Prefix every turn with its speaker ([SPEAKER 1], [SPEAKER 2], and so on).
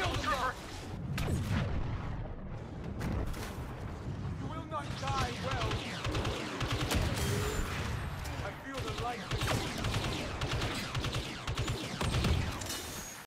[SPEAKER 1] kill her! You will not die well. I feel the light.